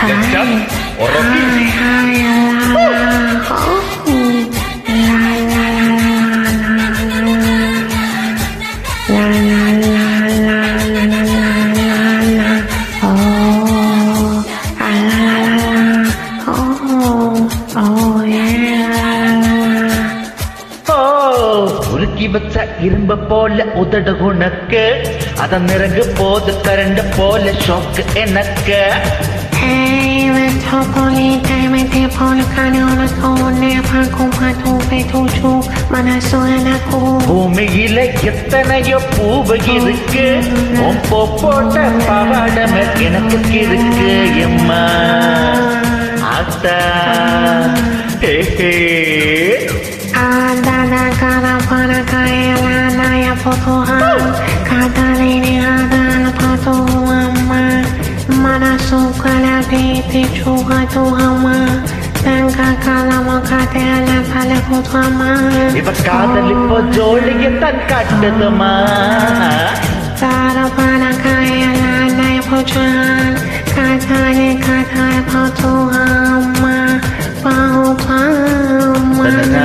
Kecap, Oroki. ஓ உருக்கி வச்ச இரும்ப போல உதடு உனக்கு அதன் நிறகு போது கரண்ட போல ஷோக்கு எனக்கு பூமியில எத்தனையோ பூவு இருக்கு. உன் போட்ட பவாடம் எனக்கு இருக்கு எம்மா. அத்தா. pete ciugatu hama ತಂಕ ಕಾಲ ಮುಖ ತೆಲ ಫಲ ಕುತ್ವಮ ಇವ ಕಾದಲಿಪ್ಪ ಜೋಳಿಗೆ ತಕ್ಕಟ್ಟದಮ ಸಾರ ಪಾನ ಕಾಯಲ ನಯ ಭುಜ ಕಥನೆ ಕಥ ಭತು ಅಮ್ಮ ಬಾಹು ಬಾಮ ಲ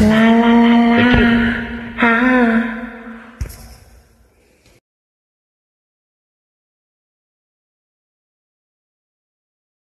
ಲ